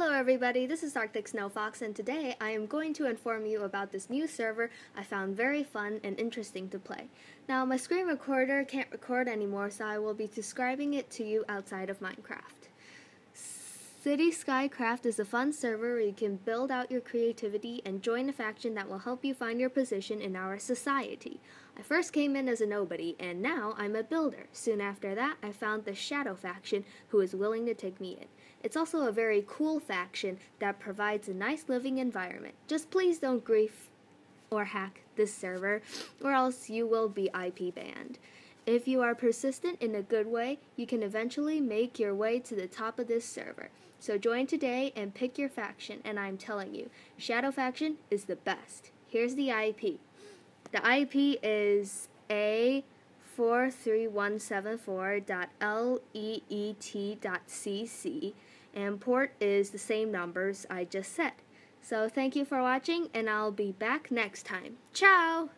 Hello everybody, this is Arctic Snow Fox and today I am going to inform you about this new server I found very fun and interesting to play. Now my screen recorder can't record anymore so I will be describing it to you outside of Minecraft. City Skycraft is a fun server where you can build out your creativity and join a faction that will help you find your position in our society. I first came in as a nobody and now I'm a builder. Soon after that I found the Shadow faction who is willing to take me in. It's also a very cool faction that provides a nice living environment. Just please don't grief or hack this server, or else you will be IP banned. If you are persistent in a good way, you can eventually make your way to the top of this server. So join today and pick your faction, and I'm telling you, Shadow Faction is the best. Here's the IP. The IP is A 43174.leet.cc and port is the same numbers I just said. So thank you for watching and I'll be back next time. Ciao!